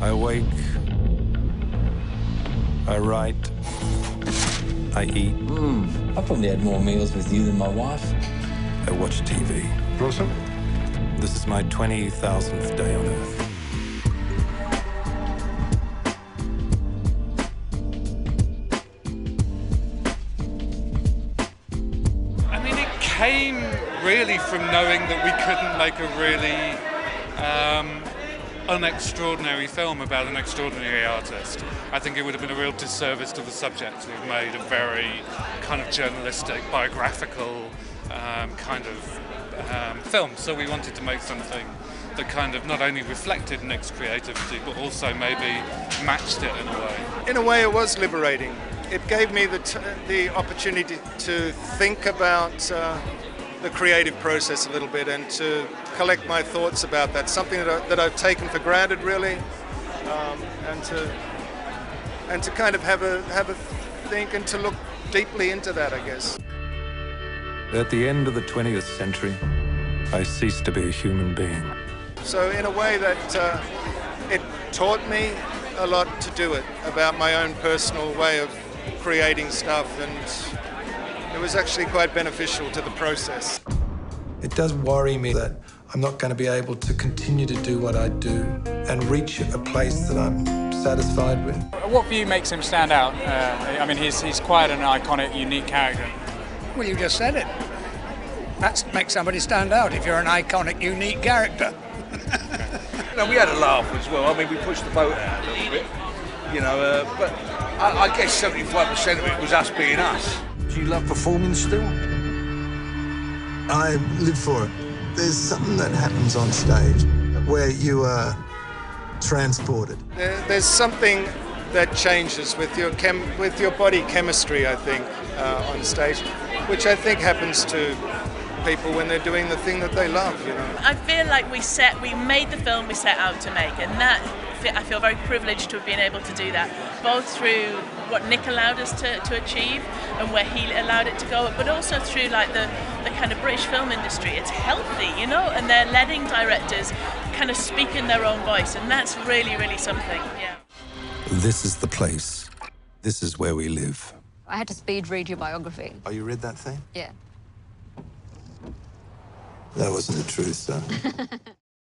I wake. I write. I eat. I probably had more meals with you than my wife. I watch TV. Awesome. This is my 20,000th day on Earth. I mean, it came really from knowing that we couldn't make a really um, unextraordinary film about an extraordinary artist. I think it would have been a real disservice to the subject to have made a very kind of journalistic, biographical um, kind of um, film. So we wanted to make something that kind of not only reflected Nick's creativity, but also maybe matched it in a way. In a way, it was liberating. It gave me the, the opportunity to think about uh, the creative process a little bit and to collect my thoughts about that. Something that, I, that I've taken for granted, really, um, and to and to kind of have a have a think and to look deeply into that, I guess. At the end of the 20th century, I ceased to be a human being. So in a way that uh, it taught me a lot to do it about my own personal way of creating stuff and it was actually quite beneficial to the process. It does worry me that I'm not going to be able to continue to do what I do and reach a place that I'm satisfied with. What for you makes him stand out? Uh, I mean, he's, he's quite an iconic, unique character. Well, you just said it. That makes somebody stand out if you're an iconic, unique character. You know, we had a laugh as well. I mean, we pushed the boat out a little bit, you know, uh, but I, I guess 75% of it was us being us. Do you love performing still? I live for it. There's something that happens on stage where you are transported. There, there's something that changes with your chem- with your body chemistry, I think, uh, on stage, which I think happens to people when they're doing the thing that they love. You know. I feel like we set, we made the film we set out to make, and that I feel very privileged to have been able to do that, both through what Nick allowed us to, to achieve and where he allowed it to go, but also through like the, the kind of British film industry. It's healthy, you know, and they're letting directors kind of speak in their own voice, and that's really, really something. Yeah. This is the place. This is where we live. I had to speed read your biography. Oh, you read that thing? Yeah. That wasn't the truth, though.